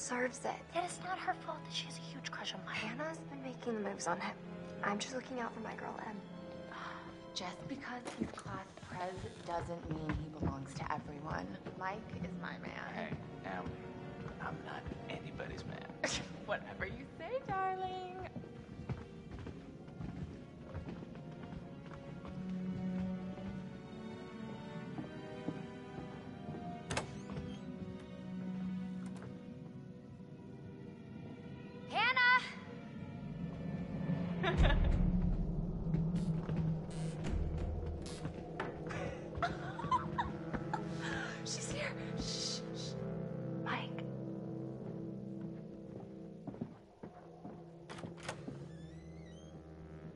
deserves it. And it's not her fault that she has a huge crush on Mike. Hannah's been making the moves on him. I'm just looking out for my girl, Em. Just because he's class prez doesn't mean he belongs to everyone. Mike is my man. Hey, Em, I'm not anybody's man. Whatever you say, darling.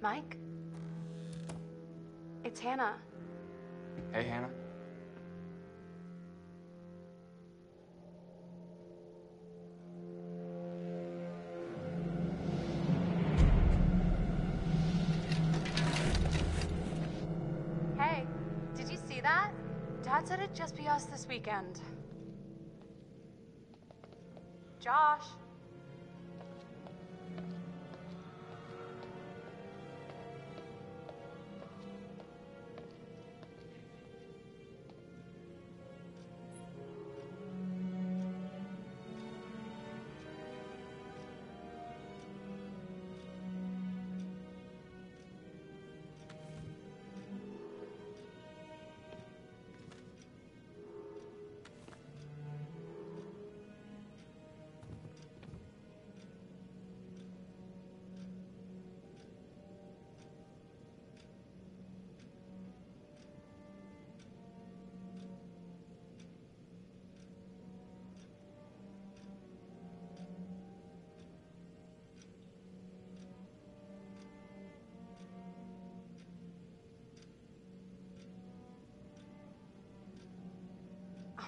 Mike? It's Hannah. Hey, Hannah. Hey, did you see that? Dad said it'd just be us this weekend. Josh.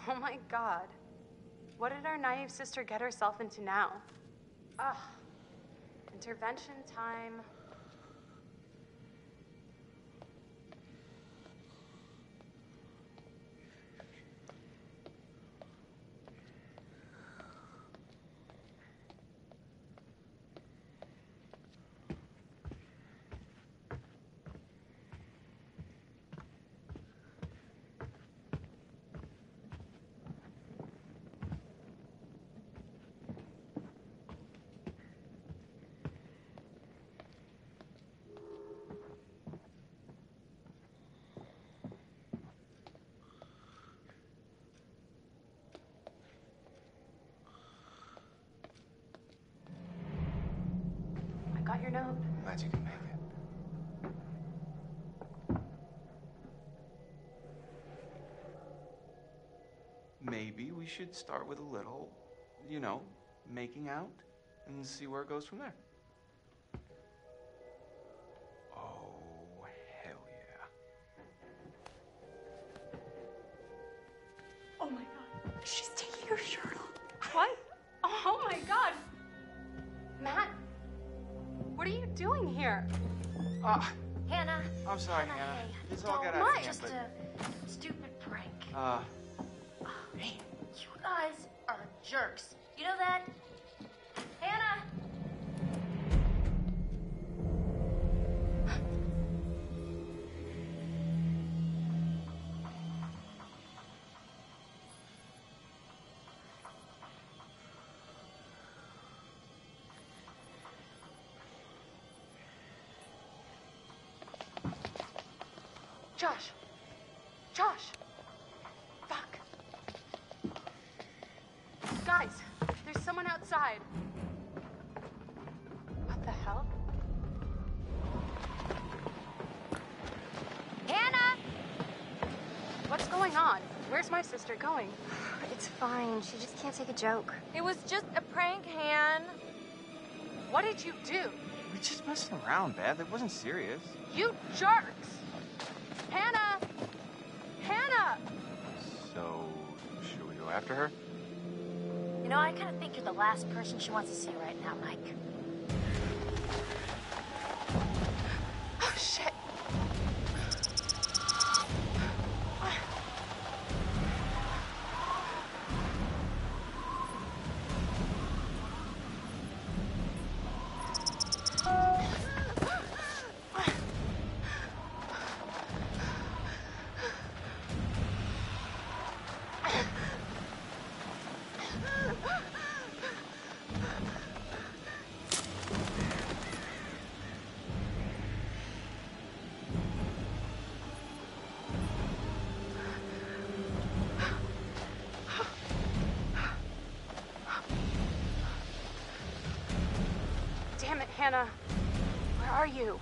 Oh my god. What did our naive sister get herself into now? Ugh. Intervention time. I got your note. Glad you can make it. Maybe we should start with a little, you know, making out and see where it goes from there. Josh. Josh. Fuck. Guys, there's someone outside. What the hell? Hannah! What's going on? Where's my sister going? It's fine. She just can't take a joke. It was just a prank, Han. What did you do? we just messing around, Beth. It wasn't serious. You jerks! So, should we go after her? You know, I kind of think you're the last person she wants to see right now, Mike. Hannah. Where are you?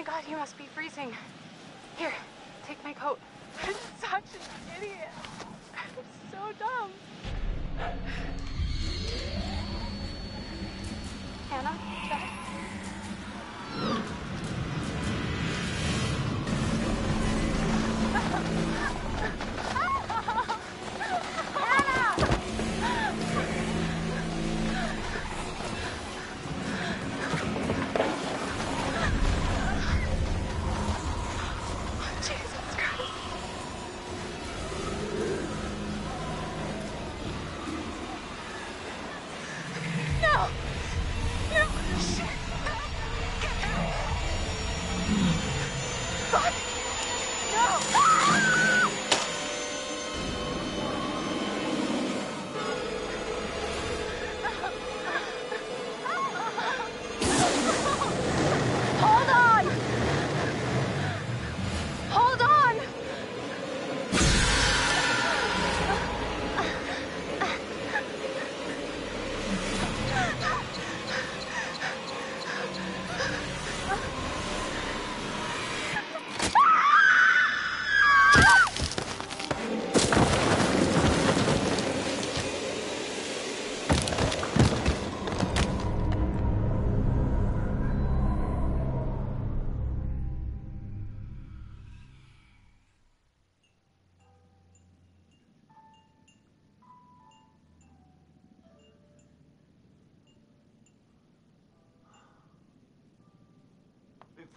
My god, you must be freezing. Here, take my coat. I'm such an idiot. I'm so dumb.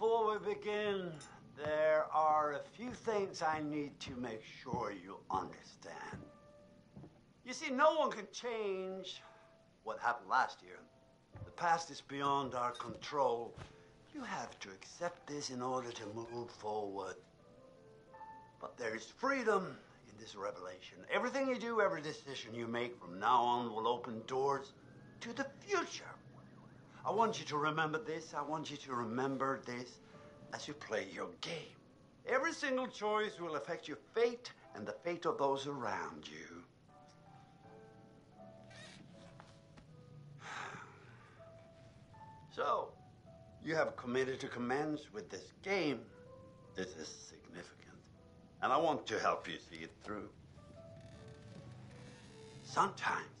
Before we begin, there are a few things I need to make sure you understand. You see, no one can change what happened last year. The past is beyond our control. You have to accept this in order to move forward. But there is freedom in this revelation. Everything you do, every decision you make from now on will open doors to the future. I want you to remember this. I want you to remember this as you play your game. Every single choice will affect your fate and the fate of those around you. So, you have committed to commence with this game. This is significant. And I want to help you see it through. Sometimes,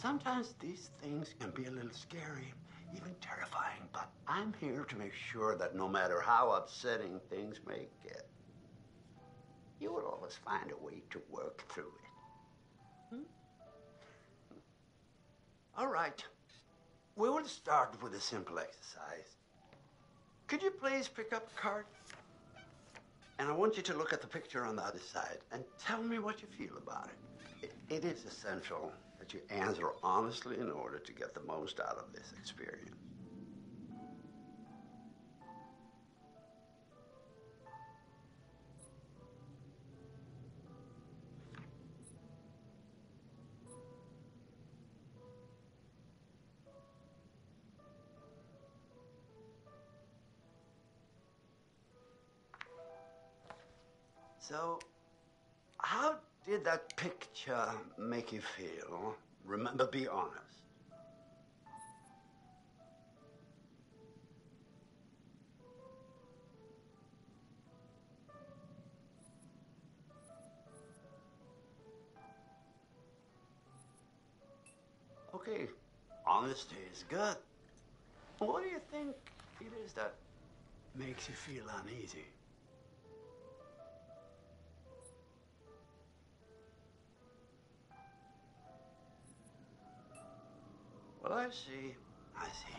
sometimes these things can be a little scary. even terrifying, but I'm here to make sure that no matter how upsetting things may get, you will always find a way to work through it. Hmm? All right. We will start with a simple exercise. Could you please pick up a card? And I want you to look at the picture on the other side and tell me what you feel about it. it. It is essential that you answer honestly in order to get the most out of this experience. So, did that picture make you feel? Remember, be honest. Okay, honesty is good. What do you think it is that makes you feel uneasy? I see. I see.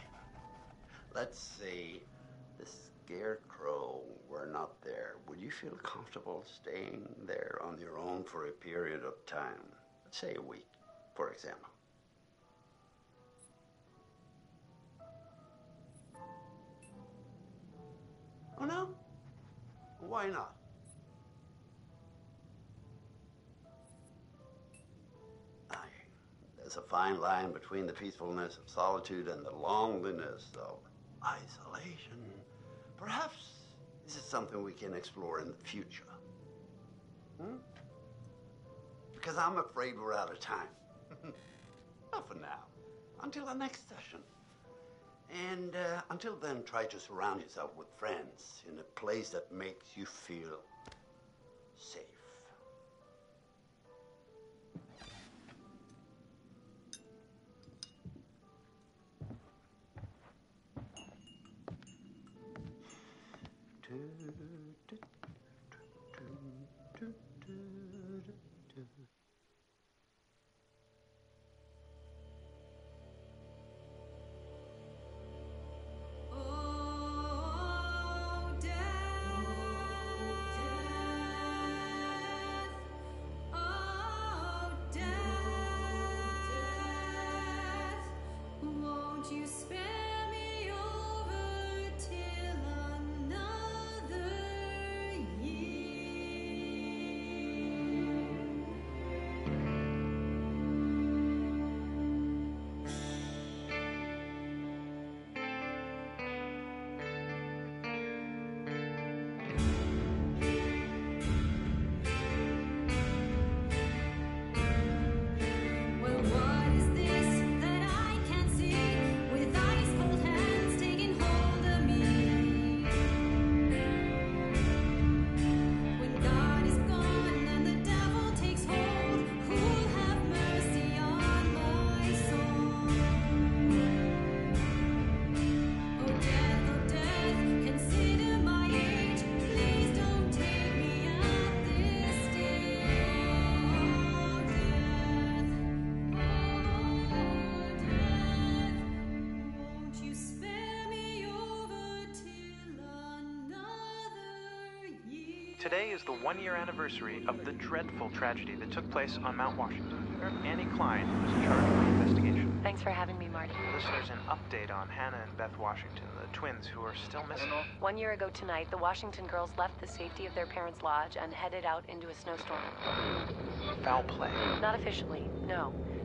Let's see. The scarecrow were not there. Would you feel comfortable staying there on your own for a period of time? Say a week, for example. Oh, no? Why not? There's a fine line between the peacefulness of solitude and the loneliness of isolation. Perhaps this is something we can explore in the future. Hmm? Because I'm afraid we're out of time. Not for now. Until the next session. And uh, until then, try to surround yourself with friends in a place that makes you feel safe. Today is the one year anniversary of the dreadful tragedy that took place on Mount Washington. Annie Klein was in charge of the investigation. Thanks for having me, Marty. Listeners, an update on Hannah and Beth Washington, the twins who are still missing. One year ago tonight, the Washington girls left the safety of their parents' lodge and headed out into a snowstorm. Foul play. Not officially, no.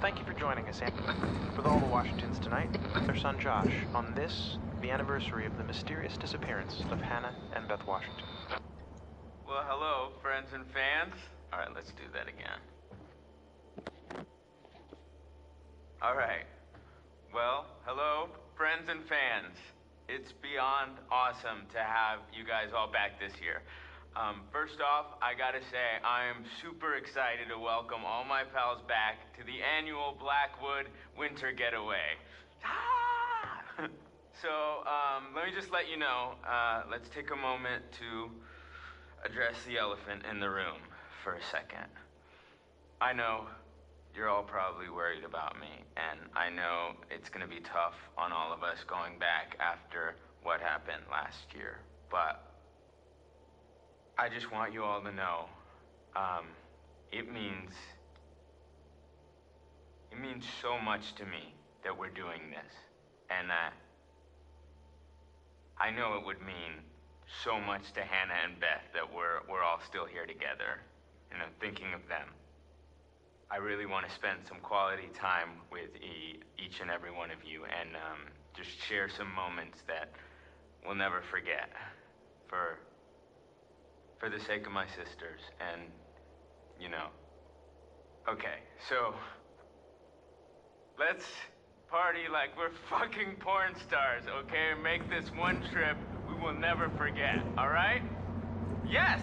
Thank you for joining us, Annie. With all the Washingtons tonight, their son Josh, on this, the anniversary of the mysterious disappearance of Hannah and Beth Washington. Well, hello, friends and fans. All right, let's do that again. All right. Well, hello, friends and fans. It's beyond awesome to have you guys all back this year. Um, first off, I gotta say, I am super excited to welcome all my pals back to the annual Blackwood Winter Getaway. Ah! so, um, let me just let you know, uh, let's take a moment to address the elephant in the room for a second. I know you're all probably worried about me, and I know it's gonna be tough on all of us going back after what happened last year, but I just want you all to know, um, it means, it means so much to me that we're doing this, and that I know it would mean so much to Hannah and Beth that we're we're all still here together, and I'm thinking of them. I really want to spend some quality time with e- each and every one of you, and um, just share some moments that we'll never forget, for for the sake of my sisters, and you know. Okay, so let's party like we're fucking porn stars, okay? Make this one trip we will never forget, all right? Yes!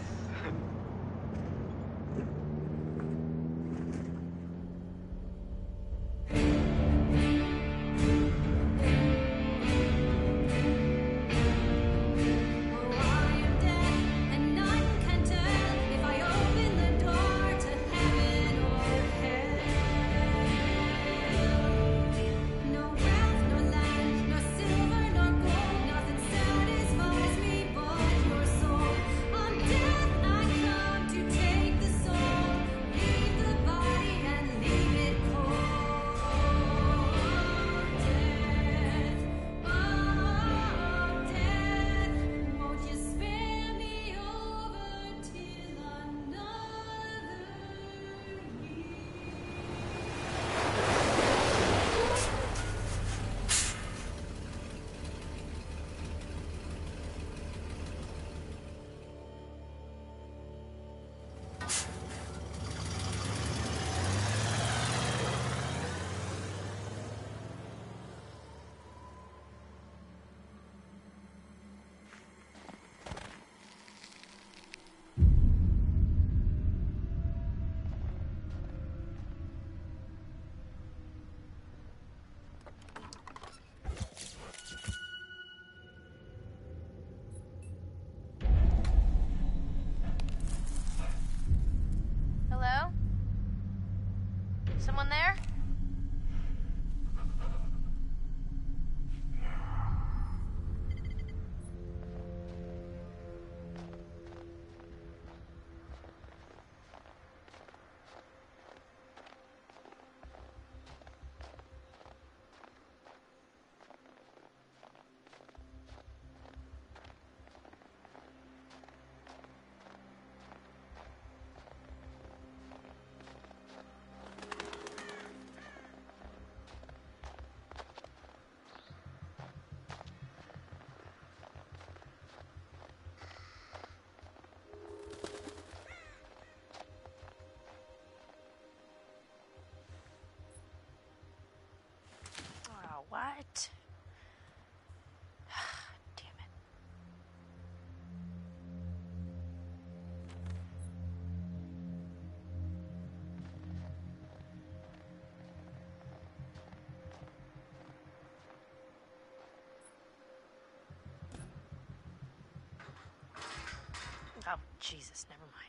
Jesus, never mind.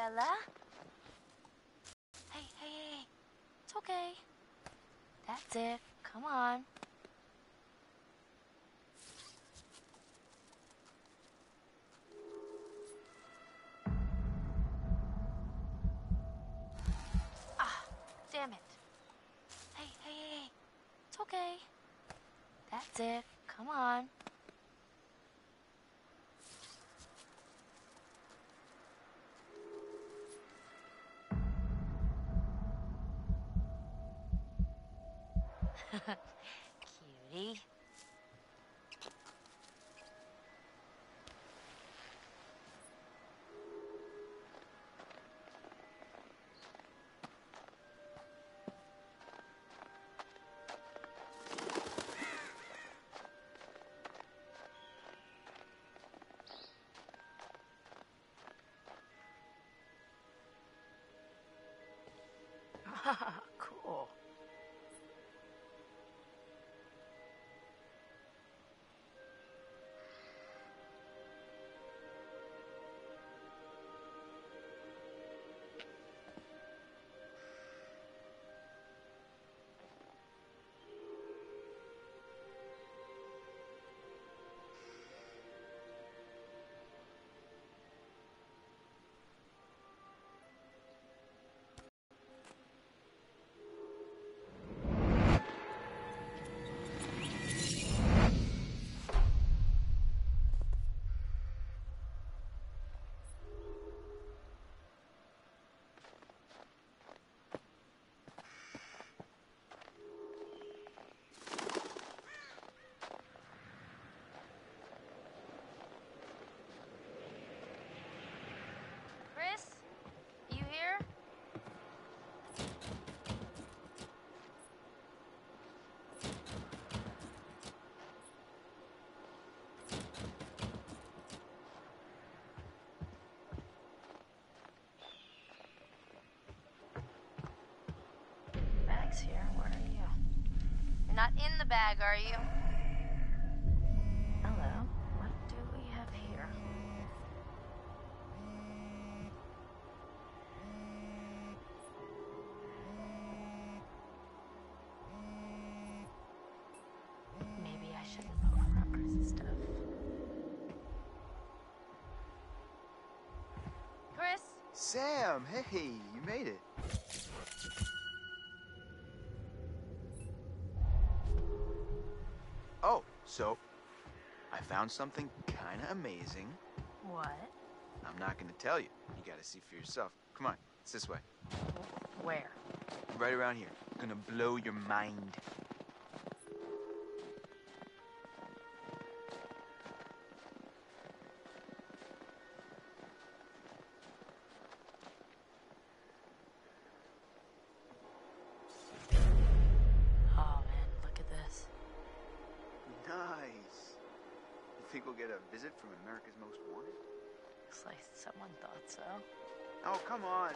Bella? Hey, hey, hey. It's okay. That's it. Come on. Ah, damn it. Hey, hey, hey. It's okay. That's it. Come on. Not in the bag, are you? Hello. What do we have here? Maybe I shouldn't poke around Chris's stuff. Chris? Sam, hey, you made it. So I found something kind of amazing. What? I'm not going to tell you. You got to see for yourself. Come on, it's this way. Where? Right around here. Gonna blow your mind.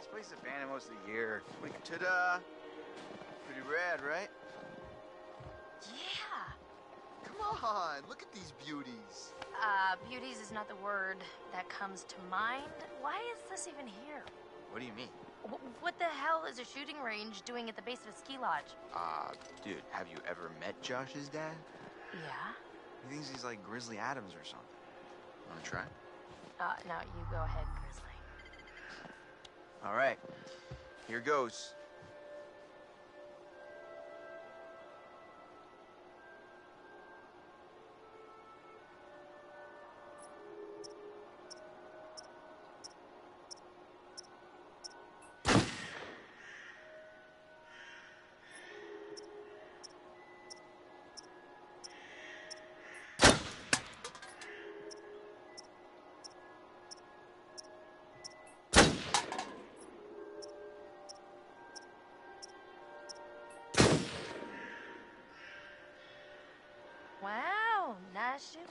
This place is abandoned most of the year. Ta-da! Pretty rad, right? Yeah. Come on, look at these beauties. Uh, beauties is not the word that comes to mind. Why is this even here? What do you mean? Wh- What the hell is a shooting range doing at the base of a ski lodge? Uh, dude, have you ever met Josh's dad? Yeah. He thinks he's like Grizzly Adams or something. Wanna try? Uh, no, you go ahead. All right, here goes.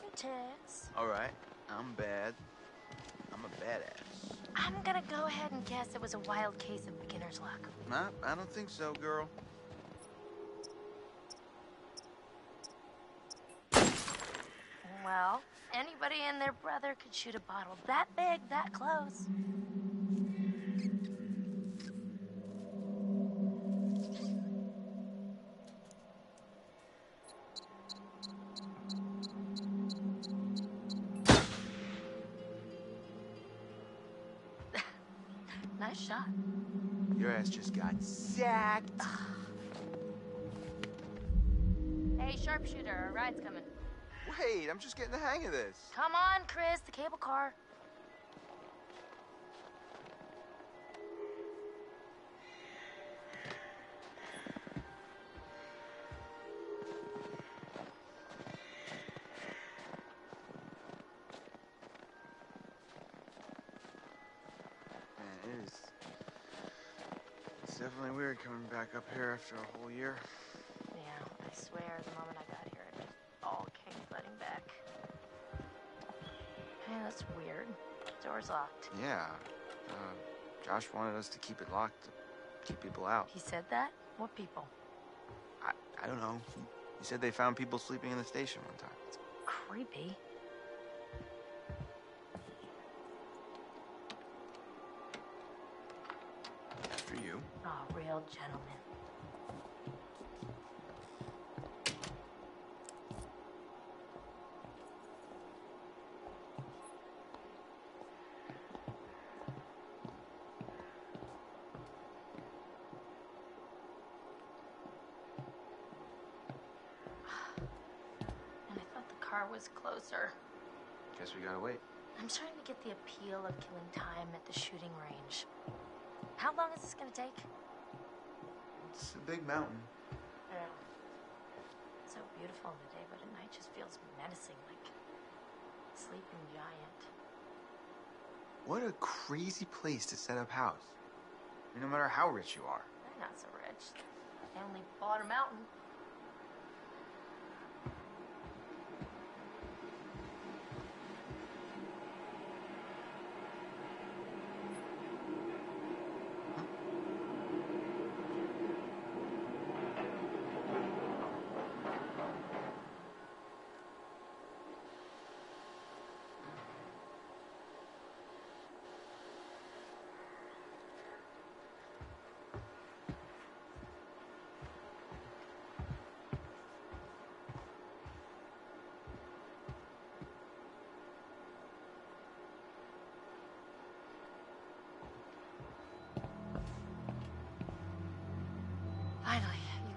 Nice tits. All right, I'm bad. I'm a badass. I'm gonna go ahead and guess it was a wild case of beginner's luck. Nah, I don't think so, girl. Well, anybody and their brother could shoot a bottle that big, that close. Just got sacked. Hey, sharpshooter, our ride's coming. Wait, I'm just getting the hang of this. Come on, Chris, the cable car. Back up here after a whole year. Yeah, I swear, the moment I got here, it just all came flooding back. Hey, that's weird. The Door's locked. Yeah. Uh, Josh wanted us to keep it locked to keep people out. He said that? What people? I, I don't know. He, he said they found people sleeping in the station one time. Creepy. Oh, gentleman. And I thought the car was closer. Guess we gotta wait. I'm starting to get the appeal of killing time at the shooting range. How long is this gonna take? It's a big mountain. Yeah. So beautiful in the day, but at night just feels menacing, like a sleeping giant. What a crazy place to set up house. I mean, no matter how rich you are. They're not so rich. They only bought a mountain.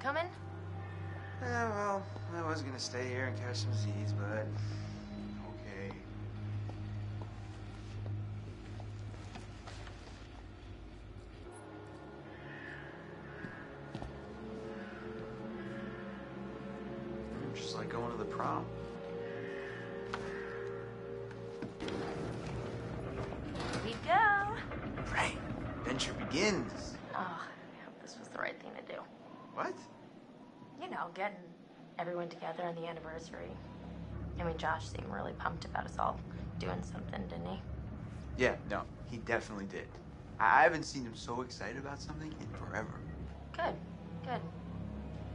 Coming? Yeah, well, I was gonna stay here and catch some Z's, but okay. Just like going to the prom. Here we go. Right. Adventure begins. Oh, I hope this was the right thing to do. What? Know, getting everyone together on the anniversary. I mean, Josh seemed really pumped about us all doing something, didn't he? Yeah, no, he definitely did. I I haven't seen him so excited about something in forever. Good, good.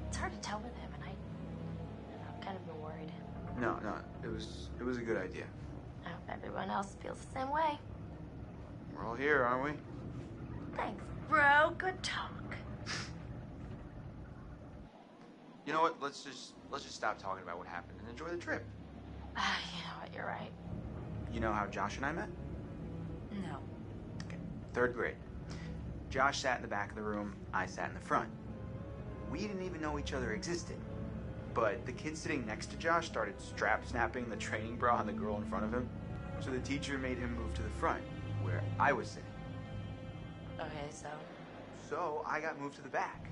It's hard to tell with him, and I, I've kind of been worried. No, no, it was it was a good idea. I hope everyone else feels the same way. We're all here, aren't we? Thanks, bro. Good talk. You know what? Let's just let's just stop talking about what happened and enjoy the trip. Ah, you know what? You're right. You know how Josh and I met? No. Okay. Third grade. Josh sat in the back of the room, I sat in the front. We didn't even know each other existed. But the kid sitting next to Josh started strap snapping the training bra on the girl in front of him. So the teacher made him move to the front, where I was sitting. Okay, so. So I got moved to the back.